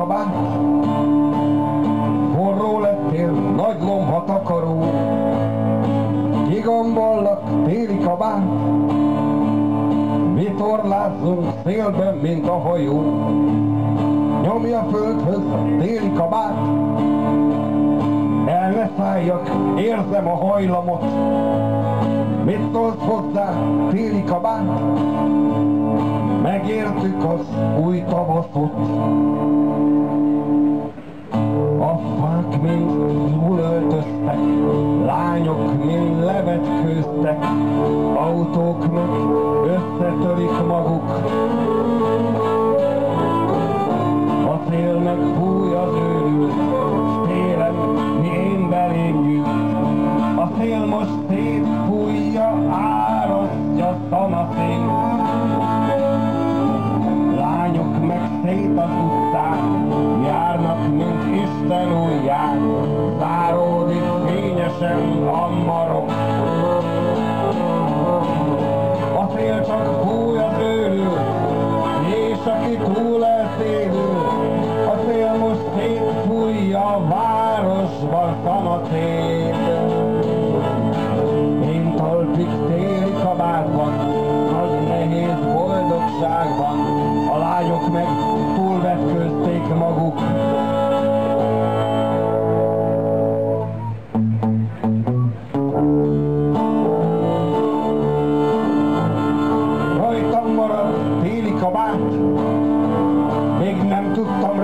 kabát, forró lettél, nagy lomha takaró, kigombollak téli kabát, mi torlázzunk szélben, mint a hajó, nyomja földhöz a téli kabát, el ne szálljak, érzem a hajlamot, mit szólsz hozzá, téli kabát? Megértük az új tavaszot. A fák mind jól öltöztek, lányok mind levetkőztek, autók meg összetörik maguk. A szél meg fúj az őrül, s télen mi én belégjük. A szél most szétfújja, szét az utcán, járnak, mint Isten ujján, záródik fényesen a marok. A szél csak fúj az őrül, és aki túl elszédül, a szél most szétfújja a városban szanaszét.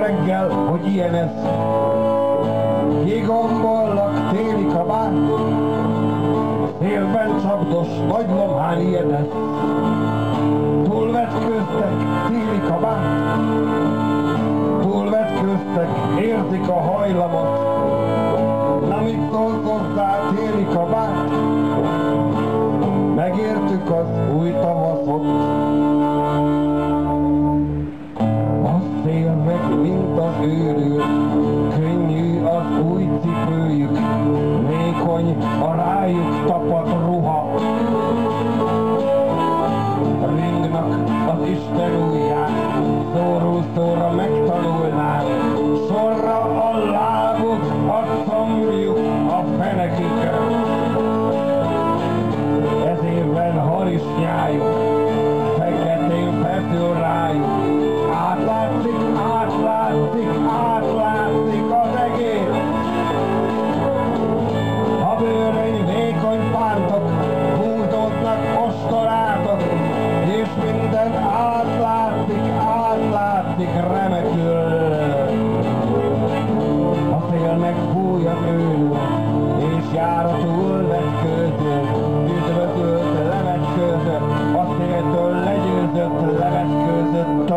Reggel, hogy ilyen ez. Kigombollak téli kabát, Szélben csapdos, nagy lomhán ijedett. Túlvetköztek, téli kabát. Túlvetköztek, érzik a hajlamot. Őrül, könnyű az új cipőjük, vékony a rájuk tapadt ruha. Ringnak az Isten ujján, szóró szóra megtanulnák,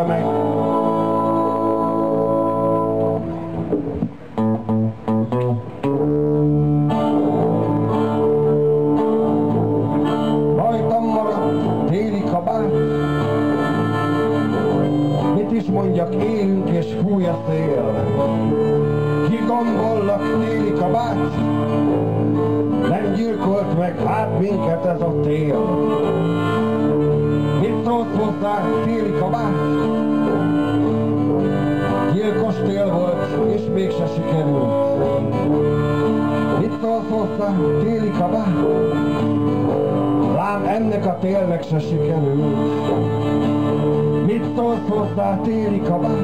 levetkőzött tömeg. Rajtam marad téli kabát, mit is mondjak, élünk és fúj a szél. Kigombollak téli kabát, nem gyilkolt meg hát minket ez a tél. Szólsz hozzá, téli kabát? Gyilkos tél volt, és mégse sikerült. Mit hozzá, téli kabát? Lám ennek a télnek se sikerült. Mit szólsz hozzá, téli kabát?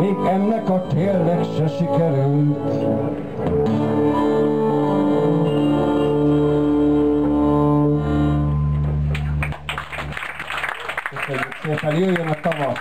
Még ennek a télnek se sikerült. se salió y ya no estamos.